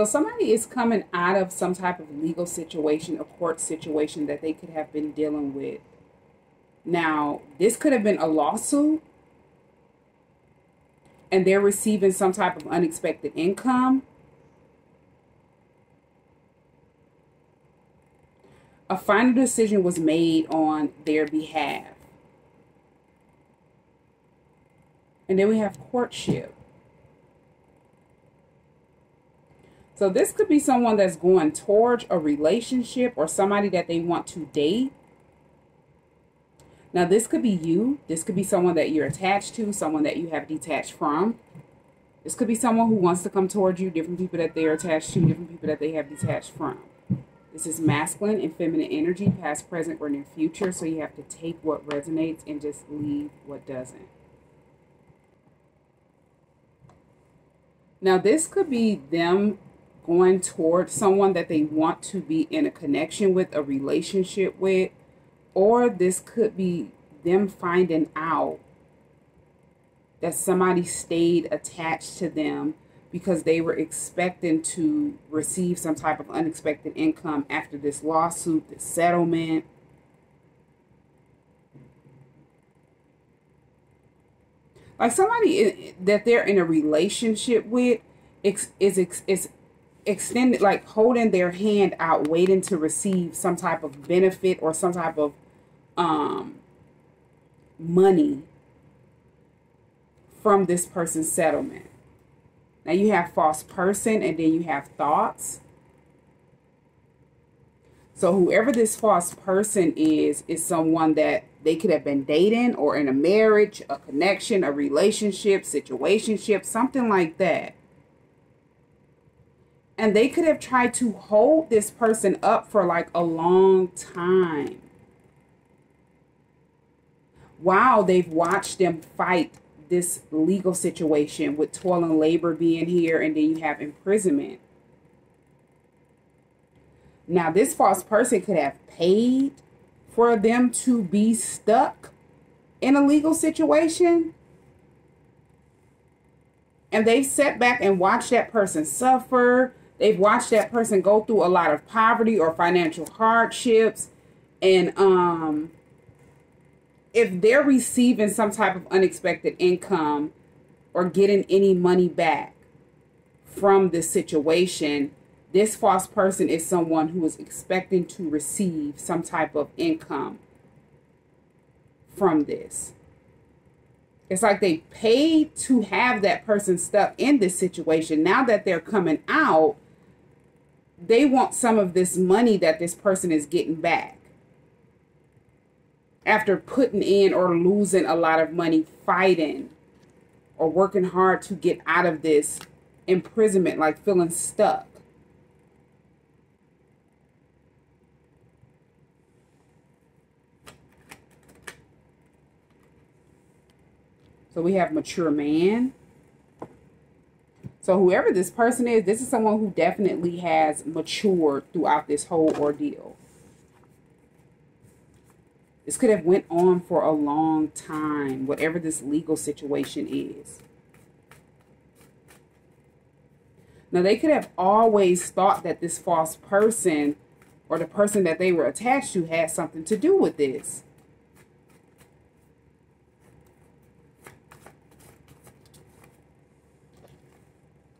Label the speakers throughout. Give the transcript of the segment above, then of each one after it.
Speaker 1: So somebody is coming out of some type of legal situation, a court situation that they could have been dealing with. Now, this could have been a lawsuit and they're receiving some type of unexpected income. A final decision was made on their behalf. And then we have courtship. So this could be someone that's going towards a relationship or somebody that they want to date. Now, this could be you. This could be someone that you're attached to, someone that you have detached from. This could be someone who wants to come towards you, different people that they're attached to, different people that they have detached from. This is masculine and feminine energy, past, present, or near future. So you have to take what resonates and just leave what doesn't. Now, this could be them going towards someone that they want to be in a connection with, a relationship with, or this could be them finding out that somebody stayed attached to them because they were expecting to receive some type of unexpected income after this lawsuit, this settlement. Like somebody that they're in a relationship with is is is extended like holding their hand out waiting to receive some type of benefit or some type of um money from this person's settlement. Now you have false person and then you have thoughts. So whoever this false person is is someone that they could have been dating or in a marriage a connection a relationship situationship something like that and they could have tried to hold this person up for like a long time. Wow, they've watched them fight this legal situation with toil and labor being here, and then you have imprisonment. Now, this false person could have paid for them to be stuck in a legal situation. And they sat back and watched that person suffer They've watched that person go through a lot of poverty or financial hardships. And um, if they're receiving some type of unexpected income or getting any money back from this situation, this false person is someone who is expecting to receive some type of income from this. It's like they paid to have that person stuck in this situation. Now that they're coming out, they want some of this money that this person is getting back after putting in or losing a lot of money fighting or working hard to get out of this imprisonment, like feeling stuck. So we have mature man. So whoever this person is, this is someone who definitely has matured throughout this whole ordeal. This could have went on for a long time, whatever this legal situation is. Now, they could have always thought that this false person or the person that they were attached to had something to do with this.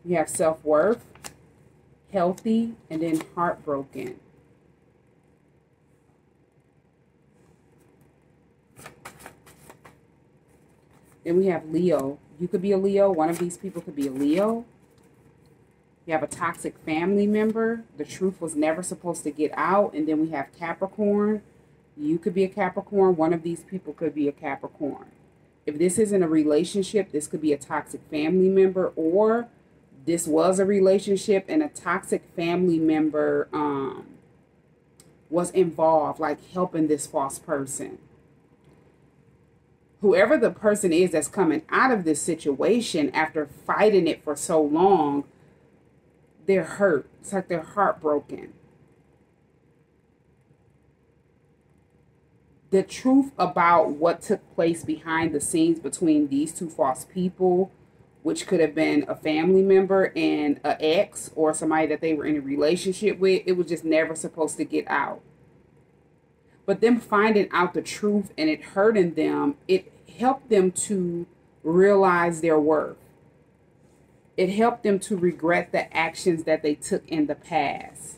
Speaker 1: You have self worth, healthy, and then heartbroken. Then we have Leo. You could be a Leo. One of these people could be a Leo. You have a toxic family member. The truth was never supposed to get out. And then we have Capricorn. You could be a Capricorn. One of these people could be a Capricorn. If this isn't a relationship, this could be a toxic family member or this was a relationship and a toxic family member um, was involved, like helping this false person. Whoever the person is that's coming out of this situation after fighting it for so long, they're hurt. It's like they're heartbroken. The truth about what took place behind the scenes between these two false people which could have been a family member and an ex or somebody that they were in a relationship with. It was just never supposed to get out. But them finding out the truth and it hurting them, it helped them to realize their worth. It helped them to regret the actions that they took in the past.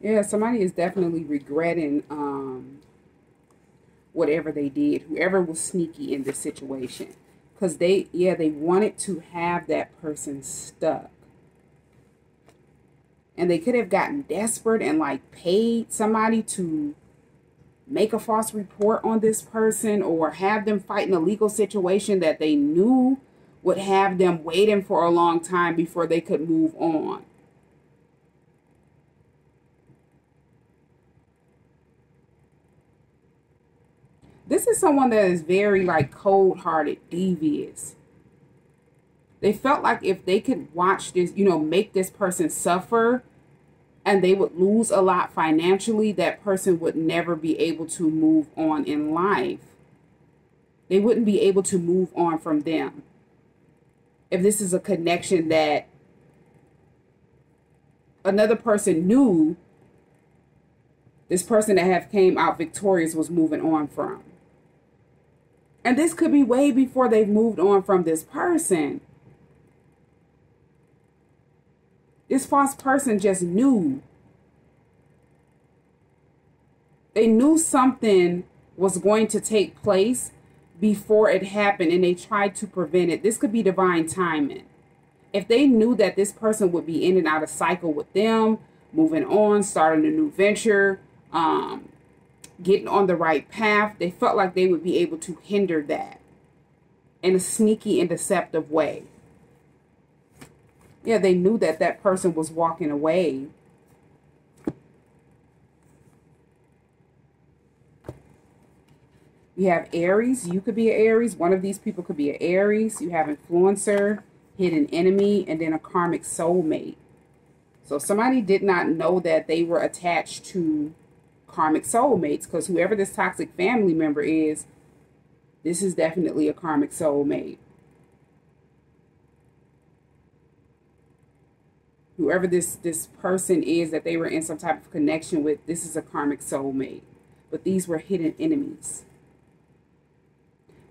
Speaker 1: Yeah, somebody is definitely regretting um, whatever they did, whoever was sneaky in this situation. Because they, yeah, they wanted to have that person stuck. And they could have gotten desperate and like paid somebody to make a false report on this person or have them fight in a legal situation that they knew would have them waiting for a long time before they could move on. This is someone that is very like cold-hearted, devious. They felt like if they could watch this, you know, make this person suffer and they would lose a lot financially, that person would never be able to move on in life. They wouldn't be able to move on from them. If this is a connection that another person knew this person that have came out victorious was moving on from. And this could be way before they've moved on from this person. This false person just knew. They knew something was going to take place before it happened and they tried to prevent it. This could be divine timing. If they knew that this person would be in and out of cycle with them, moving on, starting a new venture, um, getting on the right path, they felt like they would be able to hinder that in a sneaky and deceptive way. Yeah, they knew that that person was walking away. You have Aries. You could be an Aries. One of these people could be an Aries. You have influencer, hidden enemy, and then a karmic soulmate. So somebody did not know that they were attached to karmic soulmates because whoever this toxic family member is, this is definitely a karmic soulmate. Whoever this this person is that they were in some type of connection with, this is a karmic soulmate. But these were hidden enemies.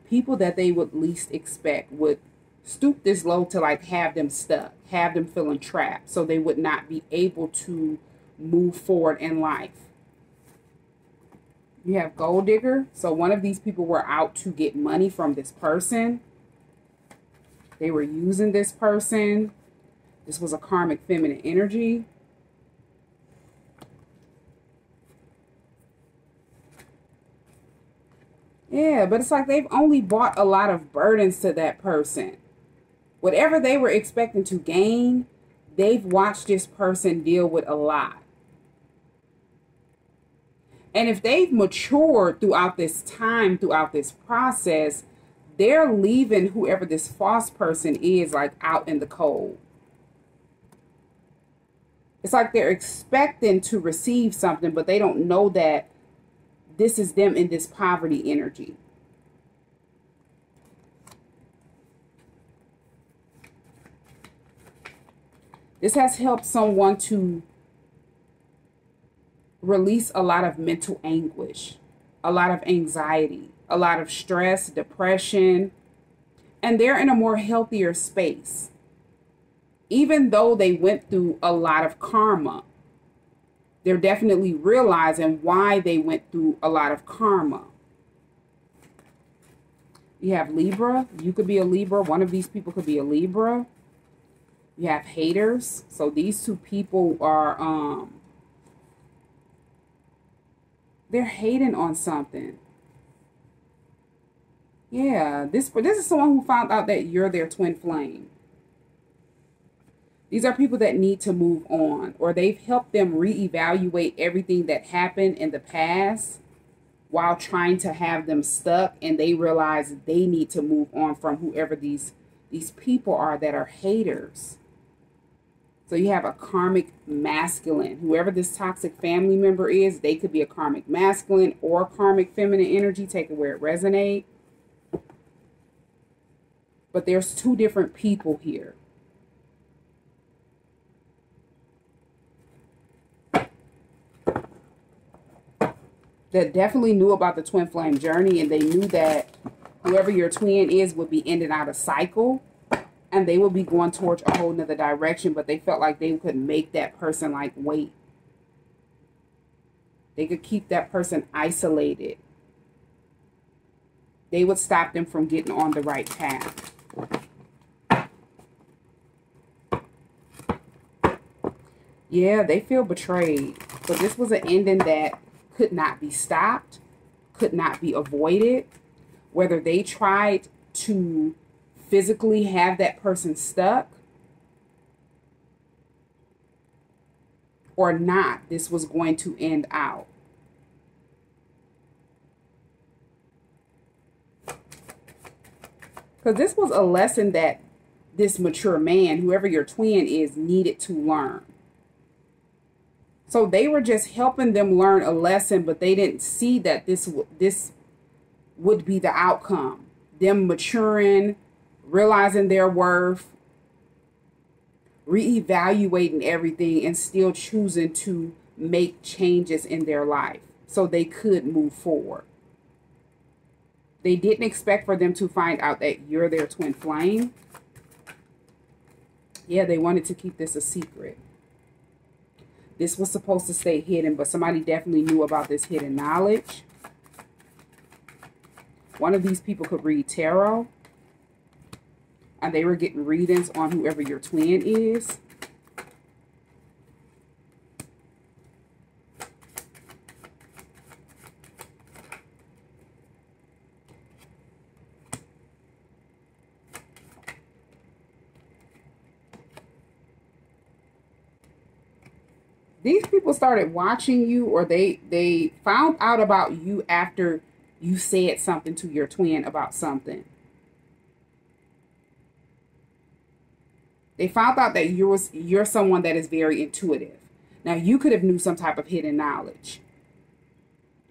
Speaker 1: People that they would least expect would stoop this low to like have them stuck, have them feeling trapped, so they would not be able to move forward in life. You have gold digger. So one of these people were out to get money from this person. They were using this person. This was a karmic feminine energy. Yeah, but it's like they've only bought a lot of burdens to that person. Whatever they were expecting to gain, they've watched this person deal with a lot. And if they've matured throughout this time, throughout this process, they're leaving whoever this false person is like out in the cold. It's like they're expecting to receive something, but they don't know that this is them in this poverty energy. This has helped someone to release a lot of mental anguish, a lot of anxiety, a lot of stress, depression, and they're in a more healthier space. Even though they went through a lot of karma, they're definitely realizing why they went through a lot of karma. You have Libra. You could be a Libra. One of these people could be a Libra. You have haters. So these two people are um, they're hating on something. Yeah, this this is someone who found out that you're their twin flame. These are people that need to move on or they've helped them reevaluate everything that happened in the past while trying to have them stuck and they realize they need to move on from whoever these these people are that are haters. So you have a karmic masculine. Whoever this toxic family member is, they could be a karmic masculine or karmic feminine energy. Take it where it resonates. But there's two different people here. That definitely knew about the twin flame journey and they knew that whoever your twin is would be ending out a cycle and they would be going towards a whole nother direction, but they felt like they could make that person like wait. They could keep that person isolated. They would stop them from getting on the right path. Yeah, they feel betrayed. But this was an ending that could not be stopped, could not be avoided. Whether they tried to physically have that person stuck or not, this was going to end out. Because this was a lesson that this mature man, whoever your twin is, needed to learn. So they were just helping them learn a lesson, but they didn't see that this this would be the outcome. Them maturing, realizing their worth, reevaluating everything, and still choosing to make changes in their life so they could move forward. They didn't expect for them to find out that you're their twin flame. Yeah, they wanted to keep this a secret. This was supposed to stay hidden, but somebody definitely knew about this hidden knowledge. One of these people could read tarot and they were getting readings on whoever your twin is. These people started watching you or they they found out about you after you said something to your twin about something. They found out that you're you're someone that is very intuitive. Now you could have knew some type of hidden knowledge.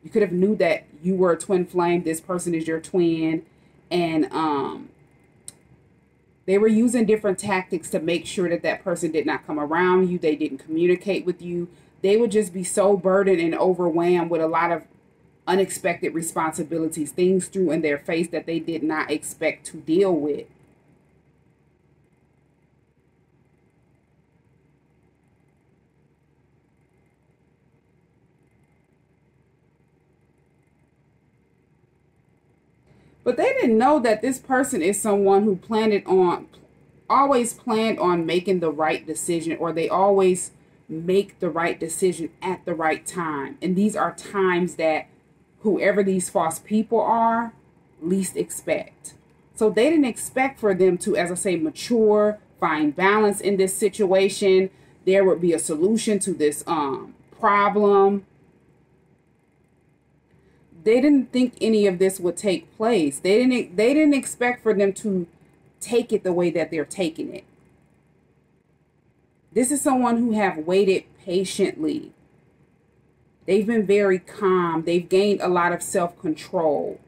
Speaker 1: You could have knew that you were a twin flame. This person is your twin, and um, they were using different tactics to make sure that that person did not come around you. They didn't communicate with you. They would just be so burdened and overwhelmed with a lot of unexpected responsibilities, things threw in their face that they did not expect to deal with. But they didn't know that this person is someone who planned on, always planned on making the right decision, or they always make the right decision at the right time. And these are times that whoever these false people are least expect. So they didn't expect for them to, as I say, mature, find balance in this situation. There would be a solution to this um, problem they didn't think any of this would take place. They didn't they didn't expect for them to take it the way that they're taking it. This is someone who have waited patiently. They've been very calm. They've gained a lot of self-control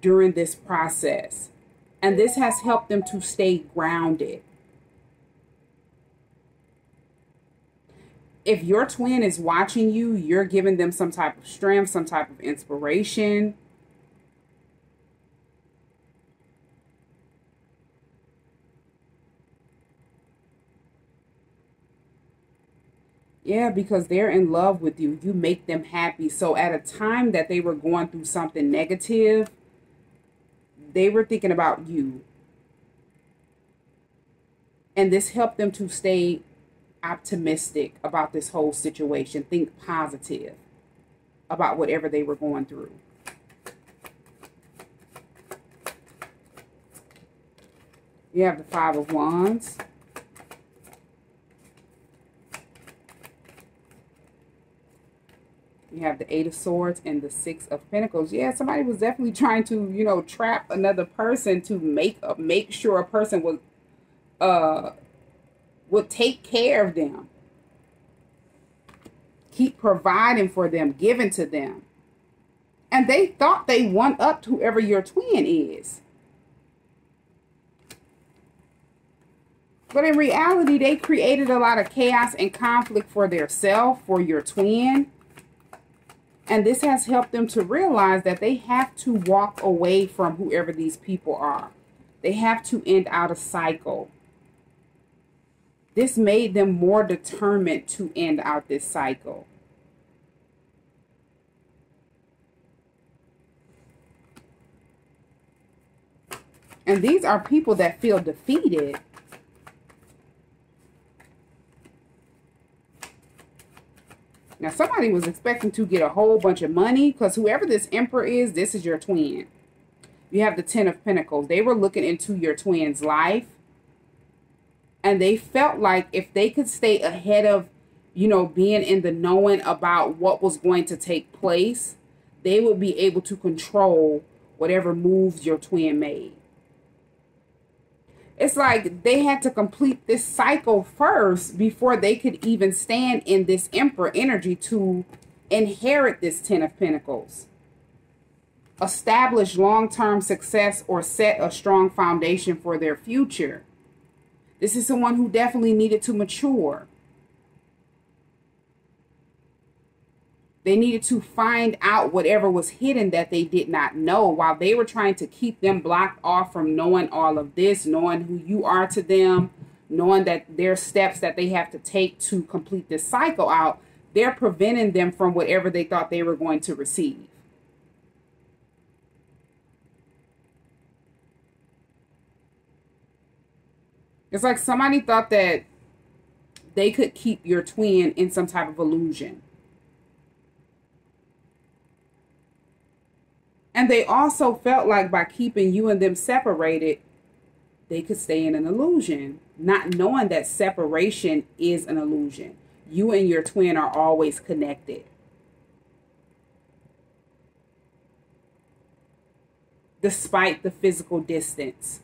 Speaker 1: during this process. And this has helped them to stay grounded. If your twin is watching you, you're giving them some type of strength, some type of inspiration. Yeah, because they're in love with you. You make them happy. So at a time that they were going through something negative, they were thinking about you. And this helped them to stay optimistic about this whole situation, think positive about whatever they were going through. You have the Five of Wands. You have the Eight of Swords and the Six of Pentacles. Yeah, somebody was definitely trying to, you know, trap another person to make make sure a person was uh would take care of them. Keep providing for them, giving to them. And they thought they won up whoever your twin is. But in reality, they created a lot of chaos and conflict for their self, for your twin. And this has helped them to realize that they have to walk away from whoever these people are. They have to end out a cycle. This made them more determined to end out this cycle. And these are people that feel defeated Now, somebody was expecting to get a whole bunch of money because whoever this emperor is, this is your twin. You have the Ten of Pentacles. They were looking into your twin's life. And they felt like if they could stay ahead of, you know, being in the knowing about what was going to take place, they would be able to control whatever moves your twin made. It's like they had to complete this cycle first before they could even stand in this emperor energy to inherit this ten of pentacles. Establish long-term success or set a strong foundation for their future this is someone who definitely needed to mature They needed to find out whatever was hidden that they did not know while they were trying to keep them blocked off from knowing all of this, knowing who you are to them, knowing that their steps that they have to take to complete this cycle out. They're preventing them from whatever they thought they were going to receive. It's like somebody thought that they could keep your twin in some type of illusion. And they also felt like by keeping you and them separated, they could stay in an illusion, not knowing that separation is an illusion. You and your twin are always connected. Despite the physical distance.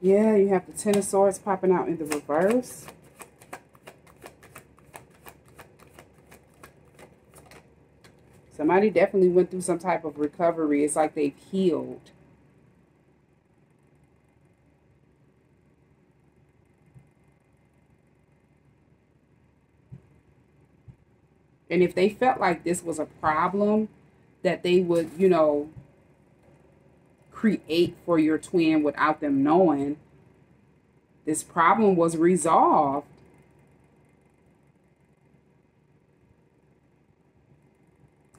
Speaker 1: Yeah, you have the Ten of Swords popping out in the reverse. Somebody definitely went through some type of recovery. It's like they've healed. And if they felt like this was a problem, that they would, you know, create for your twin without them knowing, this problem was resolved.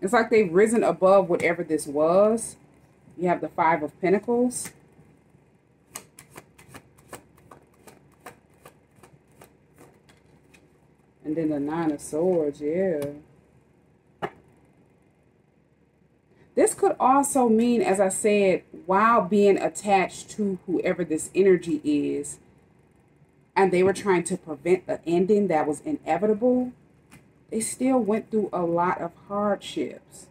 Speaker 1: It's like they've risen above whatever this was. You have the Five of Pentacles. And then the Nine of Swords, yeah. This could also mean, as I said, while being attached to whoever this energy is, and they were trying to prevent the ending that was inevitable, they still went through a lot of hardships.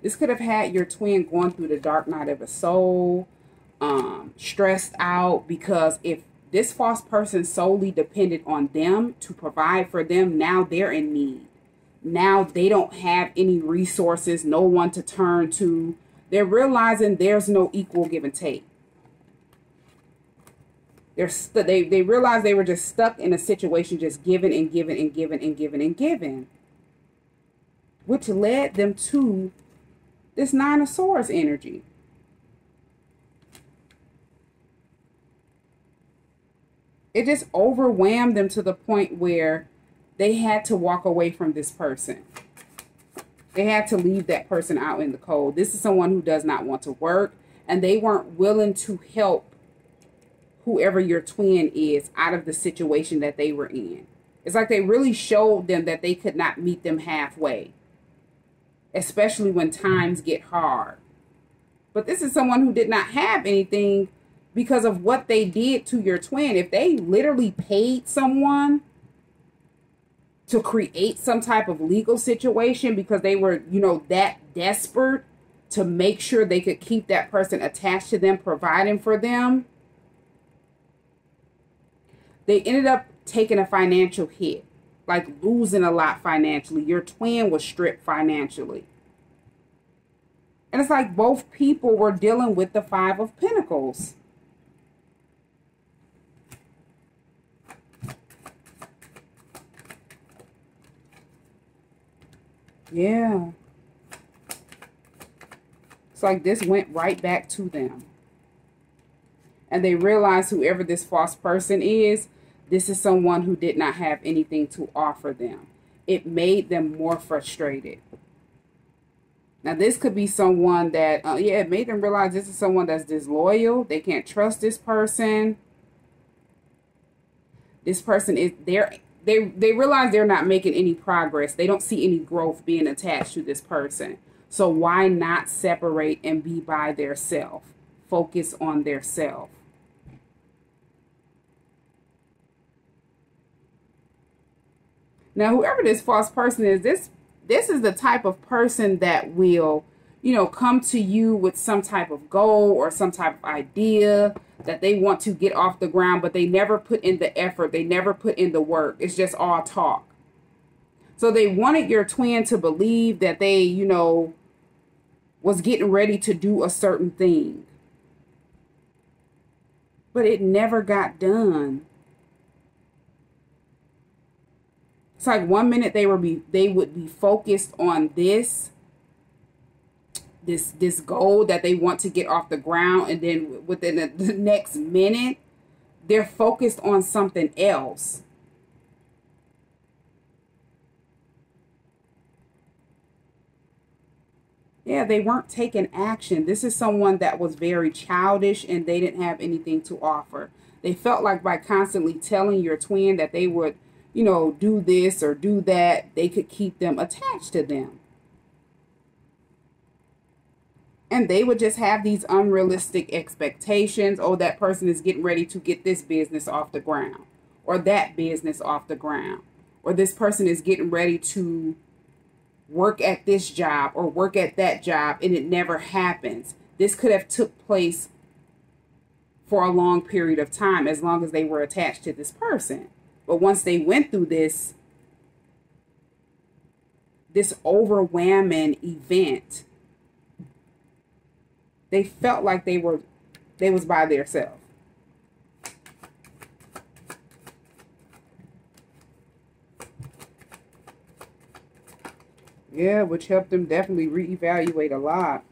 Speaker 1: This could have had your twin going through the dark night of a soul, um, stressed out because if this false person solely depended on them to provide for them. Now they're in need. Now they don't have any resources, no one to turn to. They're realizing there's no equal give and take. They're they, they realize they were just stuck in a situation, just giving and giving and giving and giving and giving, which led them to this Nine of Swords energy. It just overwhelmed them to the point where they had to walk away from this person. They had to leave that person out in the cold. This is someone who does not want to work, and they weren't willing to help whoever your twin is out of the situation that they were in. It's like they really showed them that they could not meet them halfway, especially when times get hard. But this is someone who did not have anything because of what they did to your twin. If they literally paid someone to create some type of legal situation because they were, you know, that desperate to make sure they could keep that person attached to them, providing for them, they ended up taking a financial hit, like losing a lot financially. Your twin was stripped financially. And it's like both people were dealing with the Five of Pentacles. Yeah. It's like this went right back to them. And they realized whoever this false person is, this is someone who did not have anything to offer them. It made them more frustrated. Now, this could be someone that, uh, yeah, it made them realize this is someone that's disloyal. They can't trust this person. This person is there. They, they realize they're not making any progress. They don't see any growth being attached to this person. So why not separate and be by their self? Focus on their self. Now, whoever this false person is, this this is the type of person that will, you know, come to you with some type of goal or some type of idea that they want to get off the ground, but they never put in the effort. They never put in the work. It's just all talk. So they wanted your twin to believe that they, you know, was getting ready to do a certain thing. But it never got done. It's like one minute they were be they would be focused on this this this goal that they want to get off the ground and then within the, the next minute they're focused on something else yeah, they weren't taking action. This is someone that was very childish and they didn't have anything to offer. They felt like by constantly telling your twin that they would, you know, do this or do that, they could keep them attached to them. And they would just have these unrealistic expectations. Oh, that person is getting ready to get this business off the ground or that business off the ground. Or this person is getting ready to work at this job or work at that job and it never happens. This could have took place for a long period of time as long as they were attached to this person. But once they went through this this overwhelming event, they felt like they were they was by themselves. Yeah, which helped them definitely reevaluate a lot.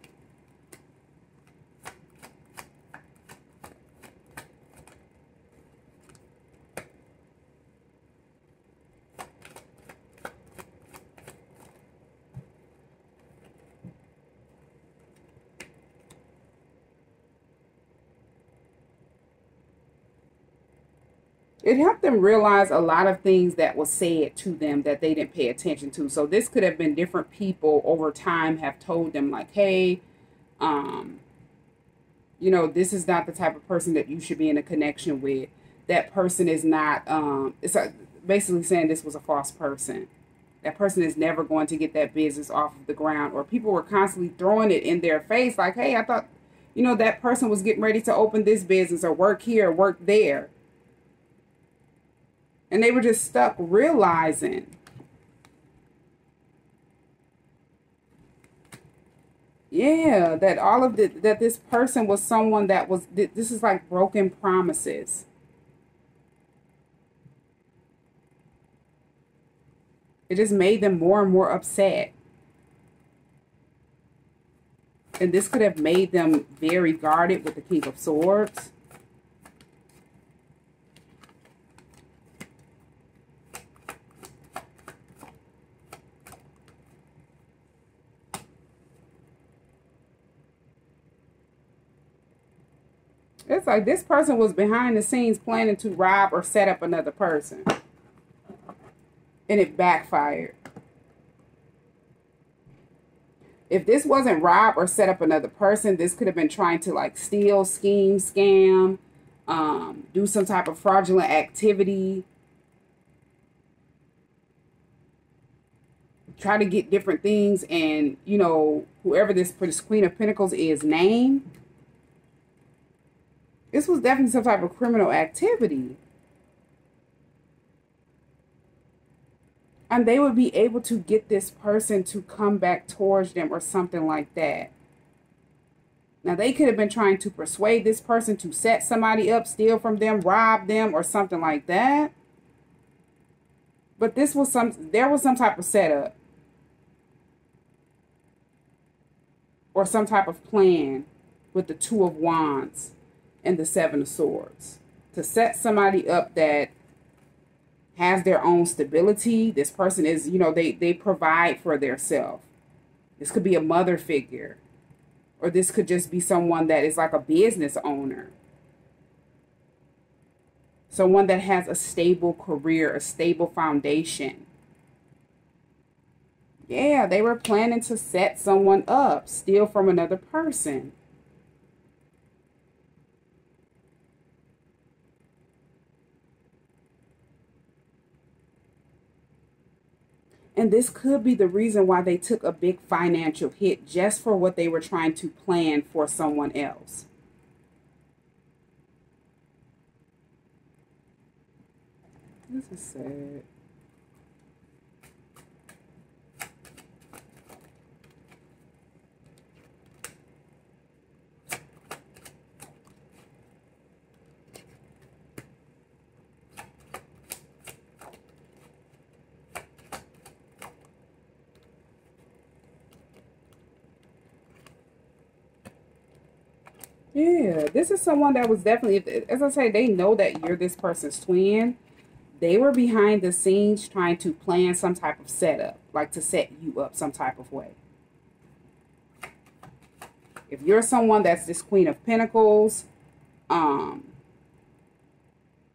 Speaker 1: It helped them realize a lot of things that was said to them that they didn't pay attention to. So this could have been different people over time have told them like, hey, um, you know, this is not the type of person that you should be in a connection with. That person is not, um, it's basically saying this was a false person. That person is never going to get that business off of the ground. Or people were constantly throwing it in their face like, hey, I thought, you know, that person was getting ready to open this business or work here, or work there and they were just stuck realizing yeah that all of the that this person was someone that was this is like broken promises. It just made them more and more upset. And this could have made them very guarded with the king of swords It's like this person was behind the scenes planning to rob or set up another person. And it backfired. If this wasn't rob or set up another person, this could have been trying to like steal, scheme, scam, um, do some type of fraudulent activity, try to get different things, and you know, whoever this, this Queen of Pentacles is, name. This was definitely some type of criminal activity. And they would be able to get this person to come back towards them or something like that. Now, they could have been trying to persuade this person to set somebody up, steal from them, rob them, or something like that. But this was some, there was some type of setup. Or some type of plan with the Two of Wands and the Seven of Swords. To set somebody up that has their own stability. This person is, you know, they, they provide for their self. This could be a mother figure or this could just be someone that is like a business owner. Someone that has a stable career, a stable foundation. Yeah, they were planning to set someone up, steal from another person. And this could be the reason why they took a big financial hit just for what they were trying to plan for someone else. This is sad. Yeah, this is someone that was definitely, as I say, they know that you're this person's twin. They were behind the scenes trying to plan some type of setup, like to set you up some type of way. If you're someone that's this Queen of Pentacles, um,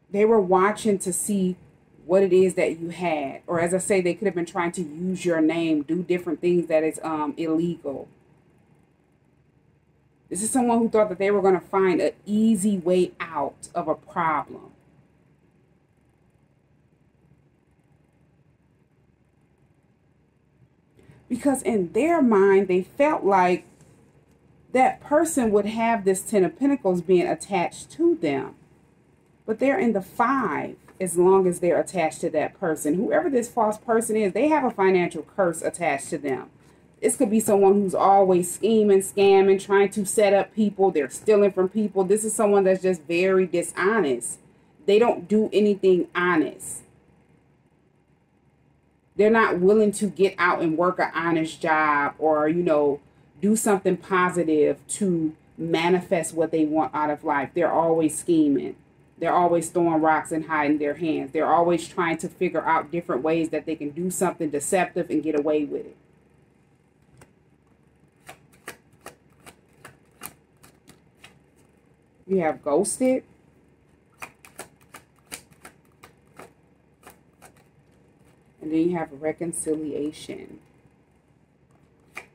Speaker 1: they were watching to see what it is that you had. Or as I say, they could have been trying to use your name, do different things that is um, illegal this is someone who thought that they were going to find an easy way out of a problem. Because in their mind, they felt like that person would have this Ten of Pentacles being attached to them. But they're in the five as long as they're attached to that person. Whoever this false person is, they have a financial curse attached to them. This could be someone who's always scheming, scamming, trying to set up people. They're stealing from people. This is someone that's just very dishonest. They don't do anything honest. They're not willing to get out and work an honest job or, you know, do something positive to manifest what they want out of life. They're always scheming. They're always throwing rocks and hiding their hands. They're always trying to figure out different ways that they can do something deceptive and get away with it. You have ghosted. And then you have reconciliation.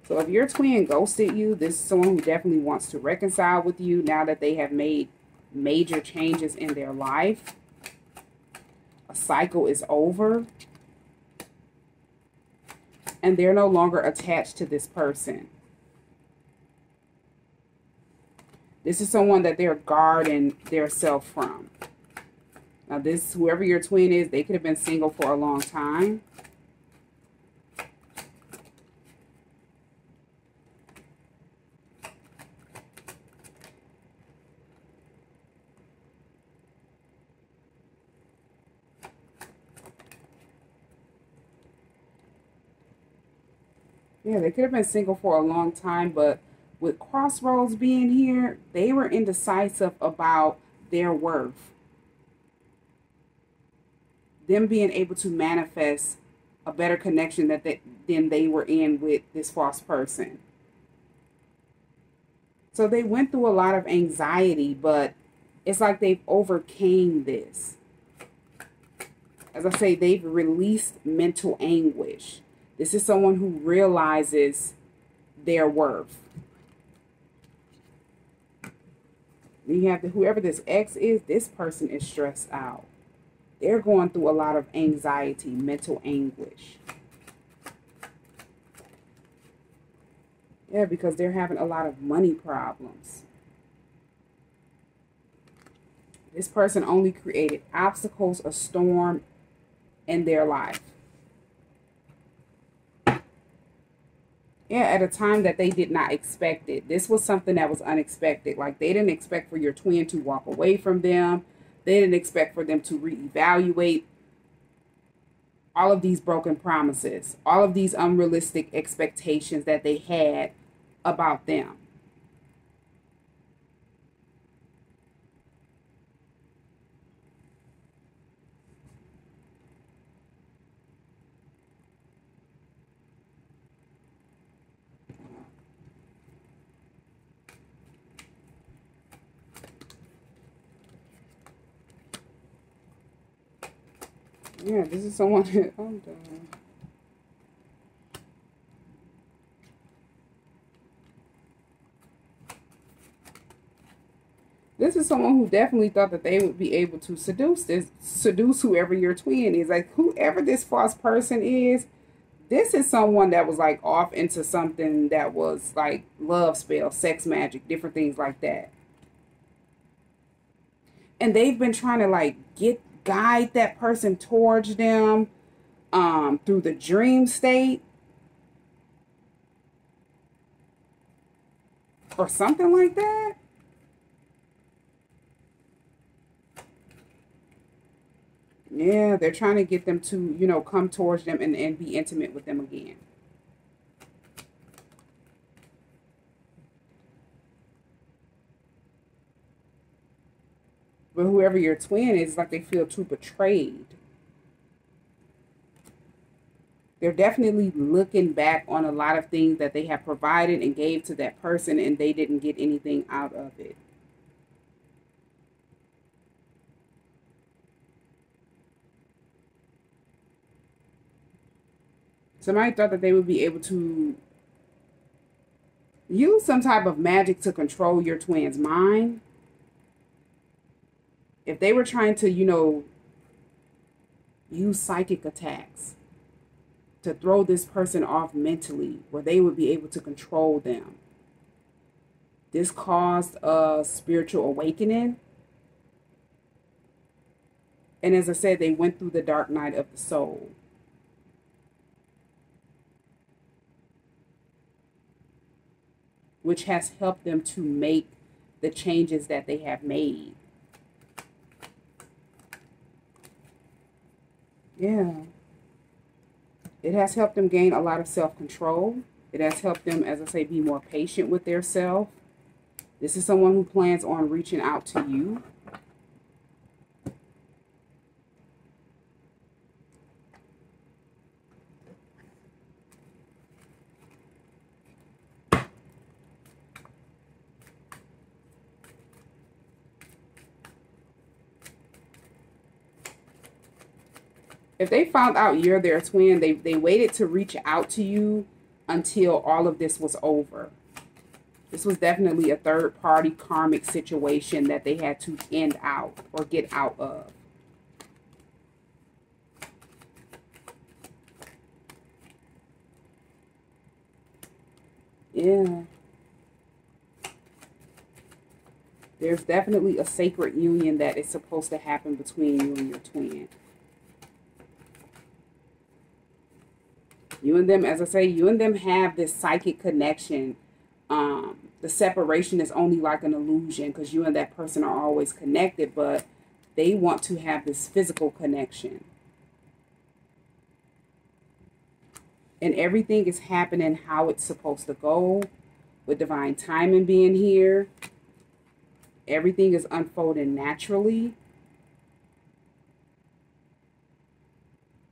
Speaker 1: So if your twin ghosted you, this is someone who definitely wants to reconcile with you now that they have made major changes in their life. A cycle is over. And they're no longer attached to this person. This is someone that they're guarding their self from. Now this, whoever your twin is, they could have been single for a long time. Yeah, they could have been single for a long time, but with Crossroads being here, they were indecisive about their worth. Them being able to manifest a better connection that they, than they were in with this false person. So they went through a lot of anxiety, but it's like they've overcame this. as I say, they've released mental anguish. This is someone who realizes their worth. You have to, whoever this ex is, this person is stressed out. They're going through a lot of anxiety, mental anguish. Yeah, because they're having a lot of money problems. This person only created obstacles, a storm in their life. Yeah, at a time that they did not expect it. This was something that was unexpected. Like they didn't expect for your twin to walk away from them. They didn't expect for them to reevaluate all of these broken promises, all of these unrealistic expectations that they had about them. Yeah, this is someone. I'm done. This is someone who definitely thought that they would be able to seduce this, seduce whoever your twin is. Like whoever this false person is, this is someone that was like off into something that was like love spell, sex magic, different things like that. And they've been trying to like get guide that person towards them um, through the dream state or something like that. Yeah, they're trying to get them to, you know, come towards them and, and be intimate with them again. But whoever your twin is, like they feel too betrayed. They're definitely looking back on a lot of things that they have provided and gave to that person and they didn't get anything out of it. Somebody thought that they would be able to use some type of magic to control your twin's mind if they were trying to, you know, use psychic attacks to throw this person off mentally, where they would be able to control them, this caused a spiritual awakening. And as I said, they went through the dark night of the soul. Which has helped them to make the changes that they have made. Yeah. It has helped them gain a lot of self-control. It has helped them, as I say, be more patient with their self. This is someone who plans on reaching out to you. If they found out you're their twin, they, they waited to reach out to you until all of this was over. This was definitely a third party karmic situation that they had to end out or get out of. Yeah. There's definitely a sacred union that is supposed to happen between you and your twin. You and them, as I say, you and them have this psychic connection. Um, the separation is only like an illusion because you and that person are always connected, but they want to have this physical connection. And everything is happening how it's supposed to go with divine timing being here. Everything is unfolding naturally.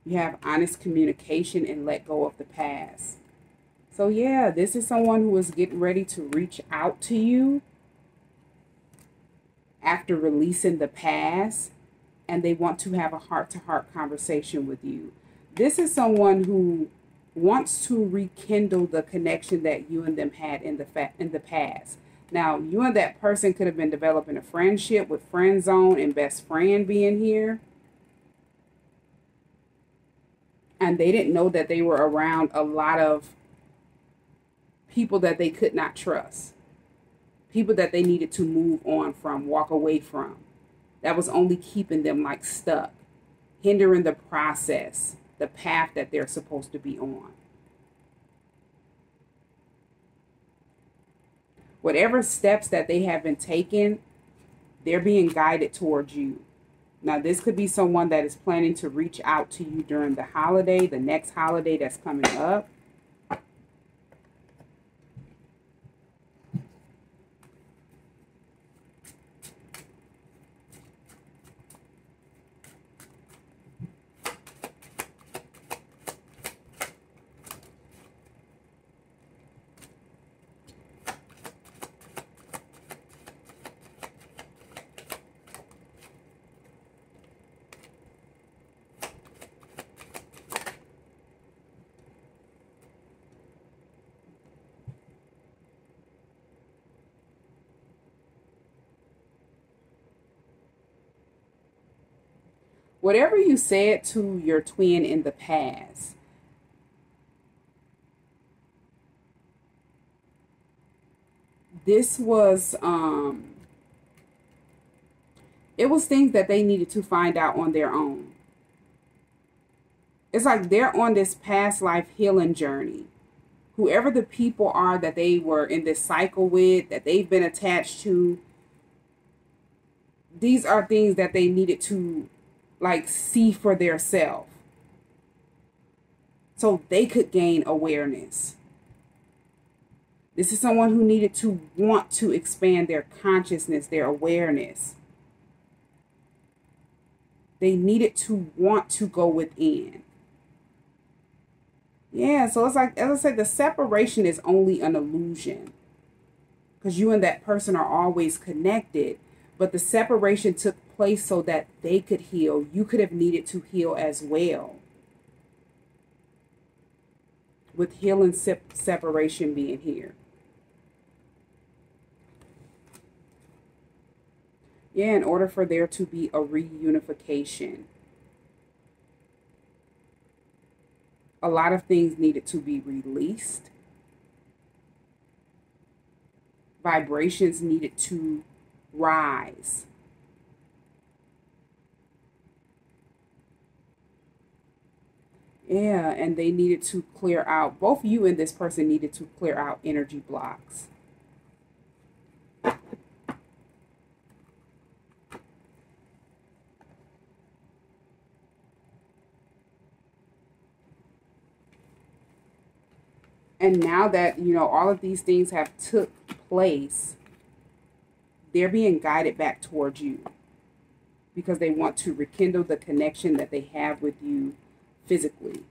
Speaker 1: You have honest communication and let go of the past. So, yeah, this is someone who is getting ready to reach out to you after releasing the past and they want to have a heart to heart conversation with you. This is someone who wants to rekindle the connection that you and them had in the in the past. Now, you and that person could have been developing a friendship with friend zone and best friend being here. And they didn't know that they were around a lot of people that they could not trust. People that they needed to move on from, walk away from. That was only keeping them like stuck, hindering the process, the path that they're supposed to be on. whatever steps that they have been taking, they're being guided towards you. Now, this could be someone that is planning to reach out to you during the holiday, the next holiday that's coming up. Whatever you said to your twin in the past, this was um it was things that they needed to find out on their own. It's like they're on this past life healing journey. Whoever the people are that they were in this cycle with, that they've been attached to, these are things that they needed to like see for their self so they could gain awareness. This is someone who needed to want to expand their consciousness their awareness. They needed to want to go within. Yeah so it's like as i said the separation is only an illusion. Because you and that person are always connected but the separation took place so that they could heal. You could have needed to heal as well. With healing se- separation being here. Yeah, in order for there to be a reunification, a lot of things needed to be released. Vibrations needed to rise. Yeah, and they needed to clear out, both you and this person needed to clear out energy blocks. And now that, you know, all of these things have took place, they're being guided back towards you because they want to rekindle the connection that they have with you physically.